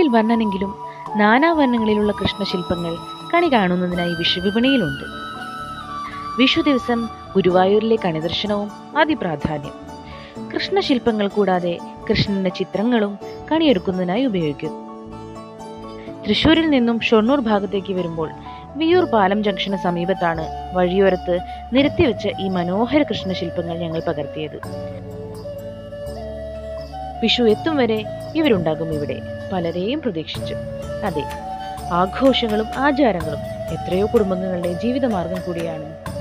വർണനെങ്കിലും നാനാവർണങ്ങളിലുള്ള കൃഷ്ണശില്പങ്ങൾ കണി കാണുന്നതിനായി വിഷുവിപണിയിലുണ്ട്. വിഷു ദിവസം ഗുരുവായൂരിലെ കണിദർശനവും അതിപ്രാധാന്യം. കൃഷ്ണശില്പങ്ങൾ കൂടാതെ കൃഷ്ണന്റെ ചിത്രങ്ങളും കണിയൊരുക്കുന്നതിനായി ഉപയോഗിക്കും. തൃശൂരിൽ നിന്നും ഷൊർണൂർ ഭാഗത്തേക്ക് വരുമ്പോൾ വിയൂർ പാലം ജംഗ്ഷന് സമീപത്താണ് വഴിയോരത്ത് നിരത്തിവെച്ച ഈ മനോഹര കൃഷ്ണശില്പങ്ങൾ ഞങ്ങൾ പകർത്തിയത്. വിഷു എത്തും വരെ ഇവരുണ്ടാകും ഇവിടെ. പലരെയും പ്രതീക്ഷിച്ചു. അതെ ആഘോഷങ്ങളും ആചാരങ്ങളും എത്രയോ കുടുംബങ്ങളുടെ ജീവിതമാർഗം കൂടിയാണ്.